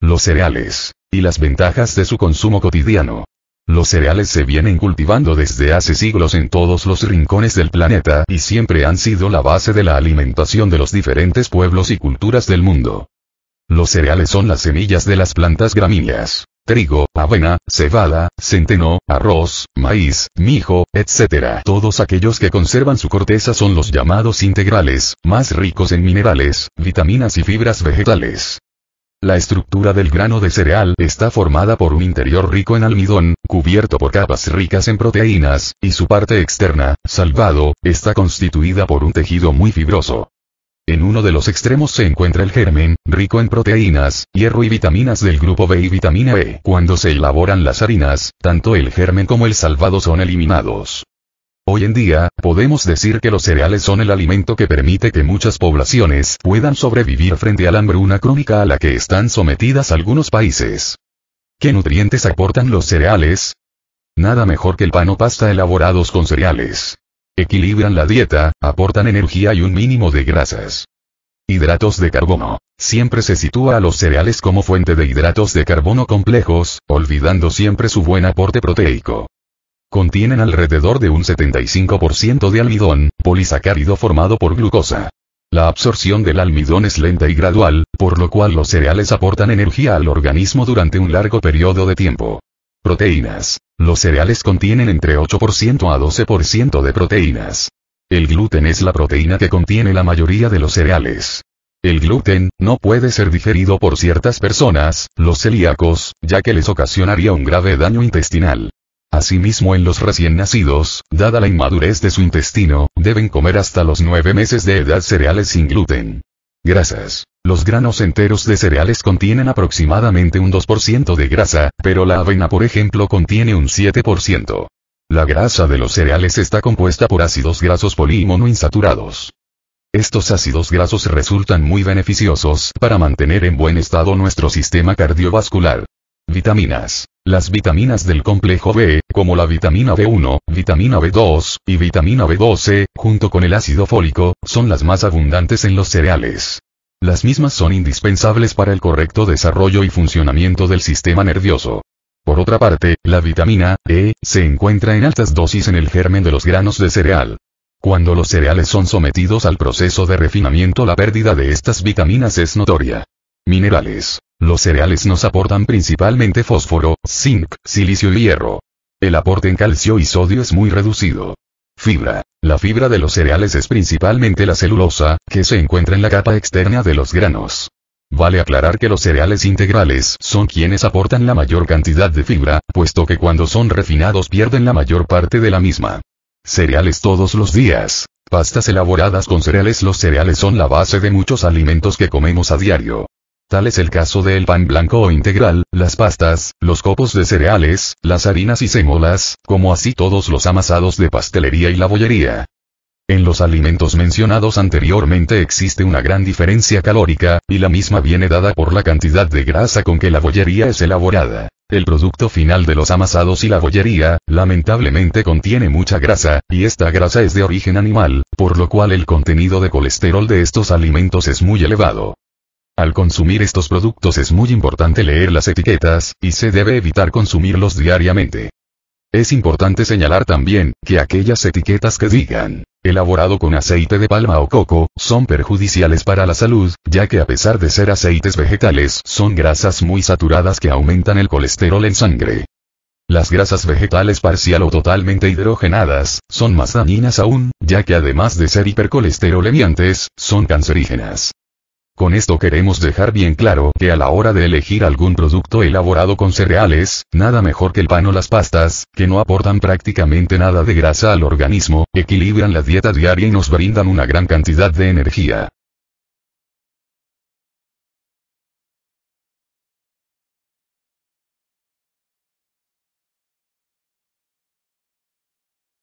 Los cereales. Y las ventajas de su consumo cotidiano. Los cereales se vienen cultivando desde hace siglos en todos los rincones del planeta y siempre han sido la base de la alimentación de los diferentes pueblos y culturas del mundo. Los cereales son las semillas de las plantas gramíneas. Trigo, avena, cebada, centeno, arroz, maíz, mijo, etc. Todos aquellos que conservan su corteza son los llamados integrales, más ricos en minerales, vitaminas y fibras vegetales. La estructura del grano de cereal está formada por un interior rico en almidón, cubierto por capas ricas en proteínas, y su parte externa, salvado, está constituida por un tejido muy fibroso. En uno de los extremos se encuentra el germen, rico en proteínas, hierro y vitaminas del grupo B y vitamina E. Cuando se elaboran las harinas, tanto el germen como el salvado son eliminados. Hoy en día, podemos decir que los cereales son el alimento que permite que muchas poblaciones puedan sobrevivir frente a la hambruna crónica a la que están sometidas algunos países. ¿Qué nutrientes aportan los cereales? Nada mejor que el pan o pasta elaborados con cereales. Equilibran la dieta, aportan energía y un mínimo de grasas. Hidratos de carbono. Siempre se sitúa a los cereales como fuente de hidratos de carbono complejos, olvidando siempre su buen aporte proteico. Contienen alrededor de un 75% de almidón, polisacárido formado por glucosa. La absorción del almidón es lenta y gradual, por lo cual los cereales aportan energía al organismo durante un largo periodo de tiempo. Proteínas. Los cereales contienen entre 8% a 12% de proteínas. El gluten es la proteína que contiene la mayoría de los cereales. El gluten, no puede ser digerido por ciertas personas, los celíacos, ya que les ocasionaría un grave daño intestinal. Asimismo en los recién nacidos, dada la inmadurez de su intestino, deben comer hasta los nueve meses de edad cereales sin gluten. Grasas. Los granos enteros de cereales contienen aproximadamente un 2% de grasa, pero la avena por ejemplo contiene un 7%. La grasa de los cereales está compuesta por ácidos grasos poliinsaturadados. Estos ácidos grasos resultan muy beneficiosos para mantener en buen estado nuestro sistema cardiovascular. Vitaminas. Las vitaminas del complejo B, como la vitamina B1, vitamina B2, y vitamina B12, junto con el ácido fólico, son las más abundantes en los cereales. Las mismas son indispensables para el correcto desarrollo y funcionamiento del sistema nervioso. Por otra parte, la vitamina E se encuentra en altas dosis en el germen de los granos de cereal. Cuando los cereales son sometidos al proceso de refinamiento la pérdida de estas vitaminas es notoria. Minerales. Los cereales nos aportan principalmente fósforo, zinc, silicio y hierro. El aporte en calcio y sodio es muy reducido. Fibra. La fibra de los cereales es principalmente la celulosa, que se encuentra en la capa externa de los granos. Vale aclarar que los cereales integrales son quienes aportan la mayor cantidad de fibra, puesto que cuando son refinados pierden la mayor parte de la misma. Cereales todos los días. Pastas elaboradas con cereales Los cereales son la base de muchos alimentos que comemos a diario. Tal es el caso del pan blanco o integral, las pastas, los copos de cereales, las harinas y semolas, como así todos los amasados de pastelería y la bollería. En los alimentos mencionados anteriormente existe una gran diferencia calórica, y la misma viene dada por la cantidad de grasa con que la bollería es elaborada. El producto final de los amasados y la bollería, lamentablemente contiene mucha grasa, y esta grasa es de origen animal, por lo cual el contenido de colesterol de estos alimentos es muy elevado. Al consumir estos productos es muy importante leer las etiquetas, y se debe evitar consumirlos diariamente. Es importante señalar también, que aquellas etiquetas que digan, elaborado con aceite de palma o coco, son perjudiciales para la salud, ya que a pesar de ser aceites vegetales, son grasas muy saturadas que aumentan el colesterol en sangre. Las grasas vegetales parcial o totalmente hidrogenadas, son más dañinas aún, ya que además de ser hipercolesterolemiantes, son cancerígenas. Con esto queremos dejar bien claro que a la hora de elegir algún producto elaborado con cereales, nada mejor que el pan o las pastas, que no aportan prácticamente nada de grasa al organismo, equilibran la dieta diaria y nos brindan una gran cantidad de energía.